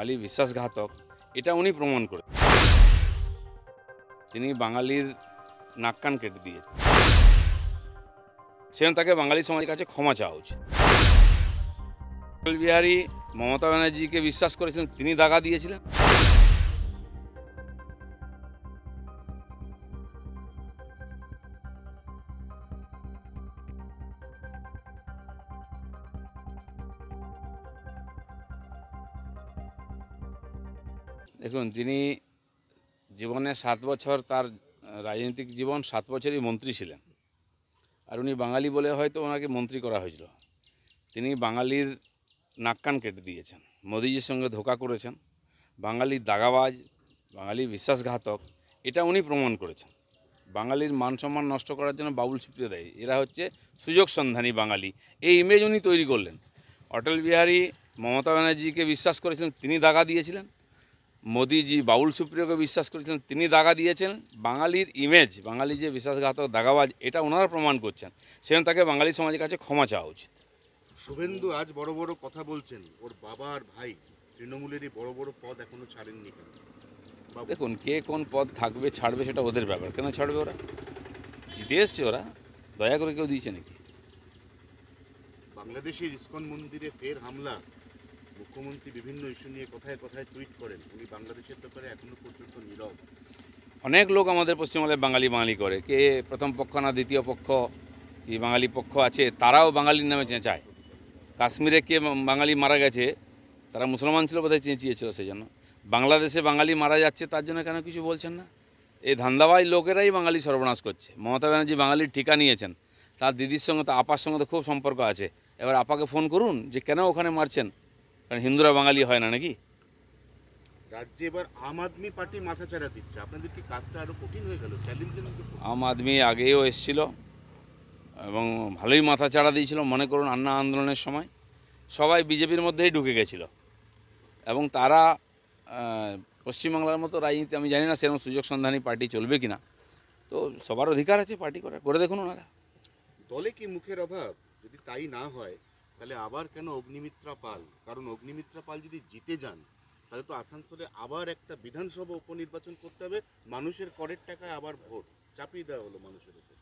বাঙালি বিশ্বাসঘাতক, এটা উনি প্রমাণ করে তিনি বাঙালির নাক কান কেটে দিয়েছেন। সেজন্য তাকে বাঙালি সমাজের কাছে ক্ষমা চাওয়া উচিত। বিহারী মমতা ব্যানার্জিকে বিশ্বাস করেছিলেন, তিনি দাগা দিয়েছিলেন। দেখুন তিনি জীবনে সাত বছর তার রাজনৈতিক জীবন সাত বছরই মন্ত্রী ছিলেন। আর উনি বাঙালি বলে হয়তো ওনাকে মন্ত্রী করা হয়েছিল। তিনি বাঙালির নাক কান কেটে দিয়েছেন। মোদিজির সঙ্গে ধোকা করেছেন। বাঙালির দাগাবাজ বাঙালি বিশ্বাসঘাতক, এটা উনি প্রমাণ করেছেন। বাঙালির মান সম্মান নষ্ট করার জন্য বাবুল সুপ্রিয় দেয়। এরা হচ্ছে সুযোগ সন্ধানী বাঙালি। এই ইমেজ উনি তৈরি করলেন। অটল বিহারী মমতা ব্যানার্জিকে বিশ্বাস করেছিলেন, তিনি দাগা দিয়েছিলেন। মোদিজি বাউল সুপ্রিয়কে বিশ্বাস করেছিলেন তিনি দাগা দিয়েছেন। বাঙালির ইমেজ বাঙালি যে বিশ্বাসঘাতক দাগাবাজ এটা ওনারা প্রমাণ করছেন। সেজন্য তাকে বাঙালি সমাজের কাছে ক্ষমা চাওয়া উচিত। শুভেন্দু আজ বড় বড় কথা বলছেন ওর বাবা আর ভাই তৃণমূলেরই বড় বড় পদ এখনও ছাড়েননি দেখুন কে কোন পদ থাকবে ছাড়বে সেটা ওদের ব্যাপার। কেন ছাড়বে ওরা? জিতে এসছে ওরা। দয়া করে কেউ দিয়েছে নাকি? বাংলাদেশের ইস্কন মন্দিরে ফের হামলা। মুখ্যমন্ত্রী বিভিন্ন ইস্যু নিয়ে কথায় কথায় টুইট করেন? উনি বাংলাদেশের ব্যাপারে পর্যন্ত নীরব। অনেক লোক আমাদের পশ্চিমবাংলায় বাঙালি বাঙালি করে। কে প্রথম পক্ষ না দ্বিতীয় পক্ষ? কি বাঙালি পক্ষ আছে? তারাও বাঙালির নামে চেঁচায়। কাশ্মীরে কে বাঙালি মারা গেছে, তারা মুসলমান ছিল বোধহয় চেঁচিয়েছিল সেই জন্য বাংলাদেশে বাঙালি মারা যাচ্ছে, তার জন্য কেন কিছু বলছেন না? এই ধান্দাবাজ লোকেরাই বাঙালি সর্বনাশ করছে। মমতা ব্যানার্জি বাঙালির ঠিকা নিয়েছেন। তার দিদির সঙ্গে তো আপার সঙ্গে তো খুব সম্পর্ক আছে। এবার আপাকে ফোন করুন যে কেন ওখানে মারছেন? কারণ হিন্দুরা বাঙালি হয় না নাকি? রাজ্যে এবার আম আদমি পার্টি মাথা মাথাচাড়া দিচ্ছে। আপনাদের কি কাজটা আরও কঠিন হয়ে গেল? চ্যালেঞ্জের আম আদমি আগেও এসেছিল এবং ভালোই মাথা চাড়া দিয়েছিল। মনে করুন আন্না আন্দোলনের সময় সবাই বিজেপির মধ্যেই ঢুকে গেছিল। এবং তারা পশ্চিমবাংলার মতো রাজনীতি আমি জানি না সেরকম সুযোগ সন্ধানী পার্টি চলবে কি না তো সবার অধিকার আছে পার্টি করার। করে দেখুন ওনারা। দলে কি মুখের অভাব? যদি তাই না হয় তাহলে আবার কেন অগ্নিমিত্রা পাল? কারণ অগ্নিমিত্রা পাল যদি জিতে যান, তাহলে তো আসানসোলে আবার একটা বিধানসভা উপনির্বাচন করতে হবে, মানুষের করের টাকায় আবার ভোট। চাপিয়ে দেওয়া হলো মানুষের উপর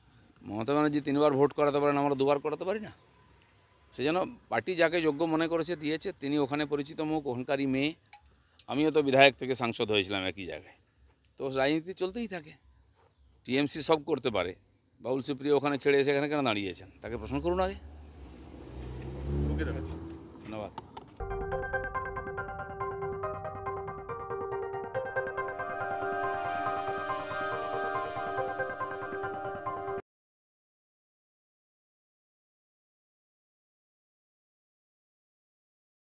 মমতা ব্যানার্জি তিনবার ভোট করাতে পারেন, আমরা দুবার করাতে পারি না। সেজন্য পার্টি যাকে যোগ্য মনে করেছে, দিয়েছে, তিনি ওখানে পরিচিত মুখ, ওখানকারই মেয়ে। আমিও তো বিধায়ক থেকে সাংসদ হয়েছিলাম একই জায়গায়। তো রাজনীতি চলতেই থাকে। টিএমসি সব করতে পারে। বাবুল সুপ্রিয় ওখানে ছেড়ে এসে এখানে কেন দাঁড়িয়েছেন? তাকে প্রশ্ন করুন আগে। No va.